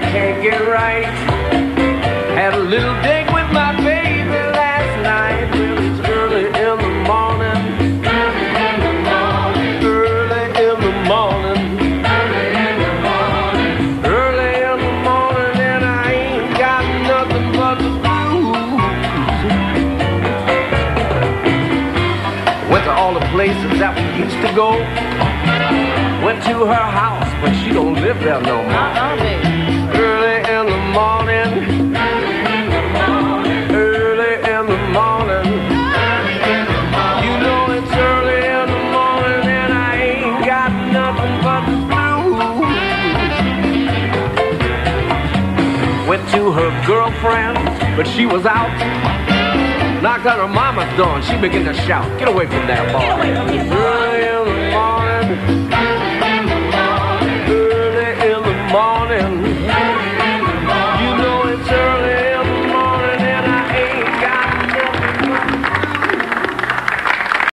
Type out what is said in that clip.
Can't get right. Had a little date with my baby last night. Well, it's early in the morning. Early in the morning. Early in the morning. Early in the morning. Early in the morning, and I ain't got nothing but the blues. Went to all the places that we used to go. Went to her house, but she don't live there no more. Uh-uh, Went to her girlfriend, but she was out. Knocked on her mama's door and she began to shout, Get away from that boy. Get away from